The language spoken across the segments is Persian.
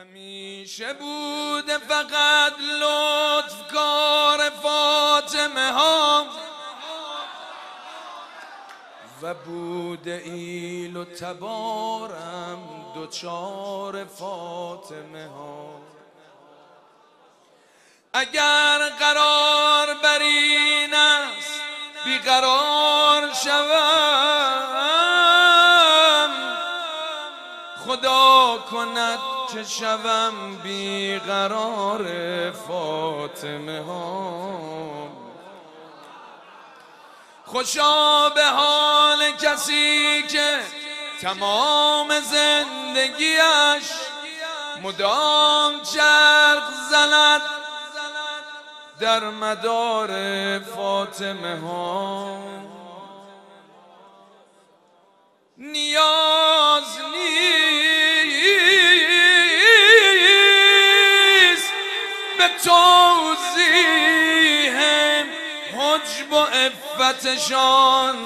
همیشه بوده فقط لطف کار فاطمه ها. و بوده ایل و تبارم دوچار فاطمه ها. اگر قرار بر این است بیقرار شوم خدا کند که شوم بیقرار فاطمه ها. خوشا به حال کسی که تمام زندگیش مدام چرخ زند در مدار فاطمه ها. نیاز توضیح حجب و عفتشان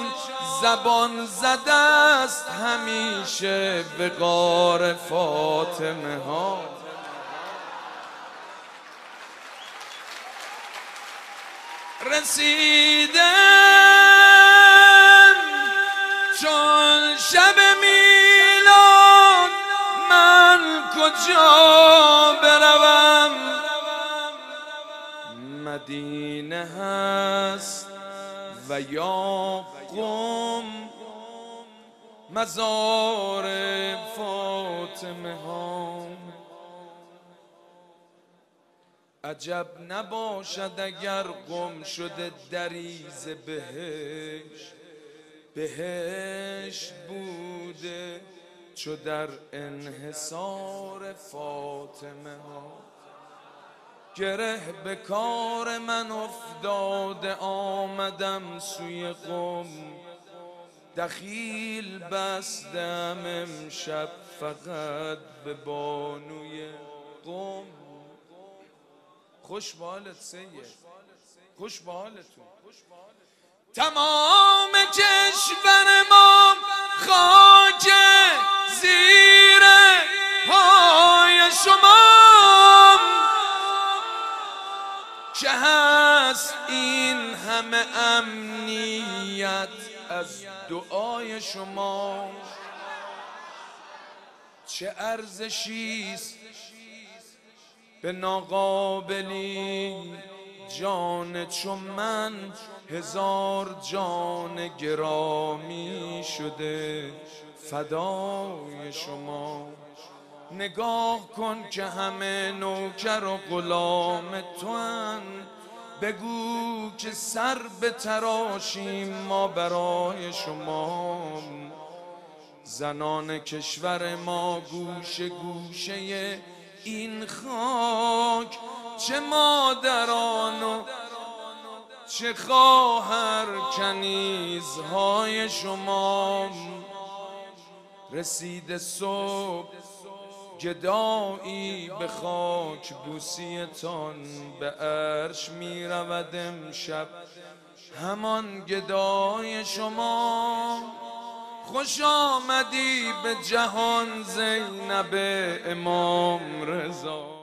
زبان زده است همیشه به غار فاطمه ها. رسیدم چون شب میلاد من کجا بروم؟ مدینه هست و یا قم مزار فاطمه ها. عجب نباشد اگر گم شده دریز بهش بهش بوده چو در انحصار فاطمه ها. گره به کار من افتاده آمدم سوی قم. دخیل بستم امشب فقط به بانوی قم. خوش بالت سید. خوش بالتون تمام کشور ما که هست این همه امنیت از دعای شما. چه ارزشیست به ناقابلی جان چون من هزار جان گرامی شده فدای شما. نگاه کن که همه نوکر و غلام تو بگو که سر به تراشیم ما برای شما. زنان کشور ما گوشه گوشه این خاک. چه مادران و چه خواهر کنیزهای شما. رسید صبح گدایی به خاک بوسیتان به عرش می رود امشب. همان گدای شما. خوش آمدی به جهان زینب امام رضا.